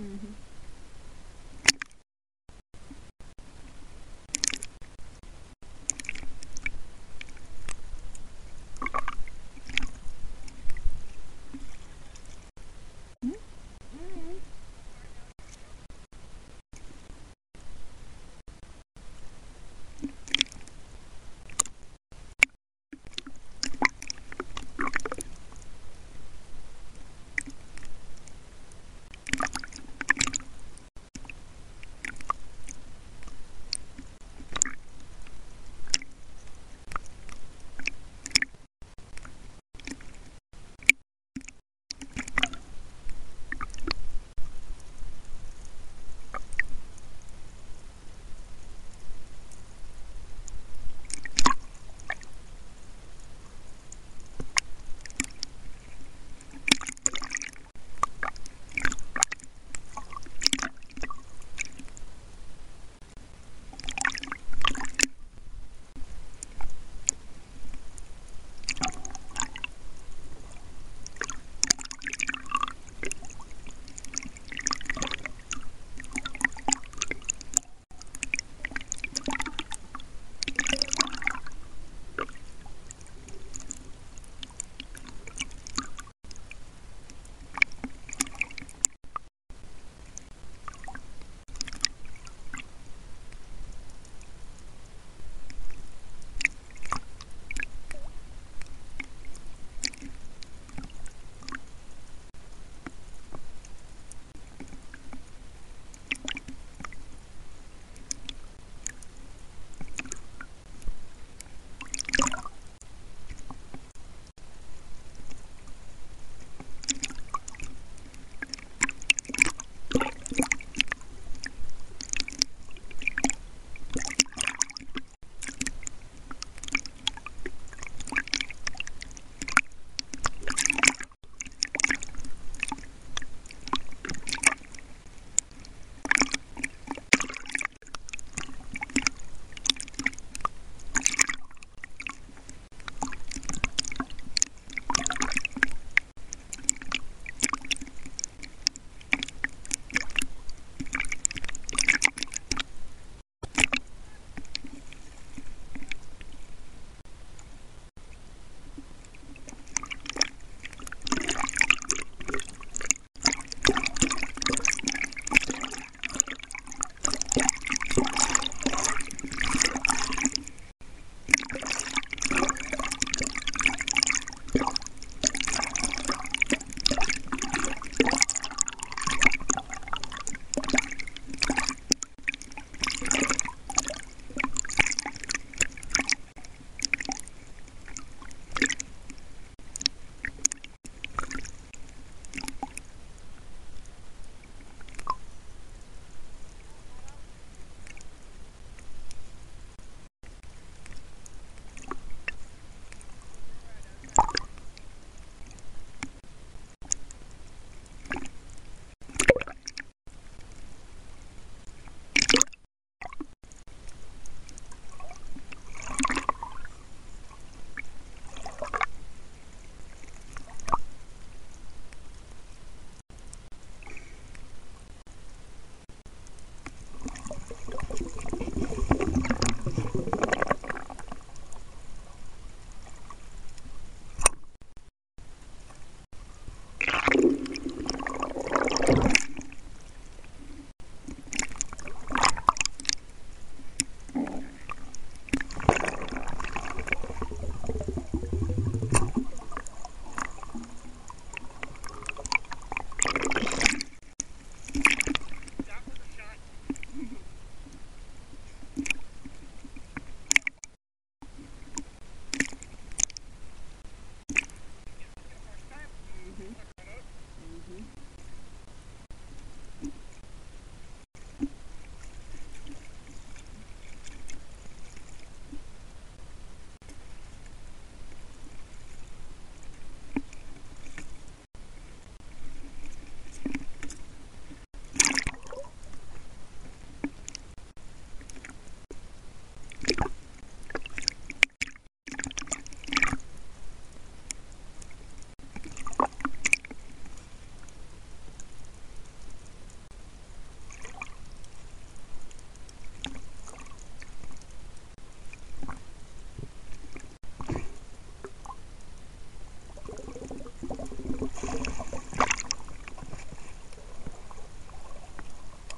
Mhm.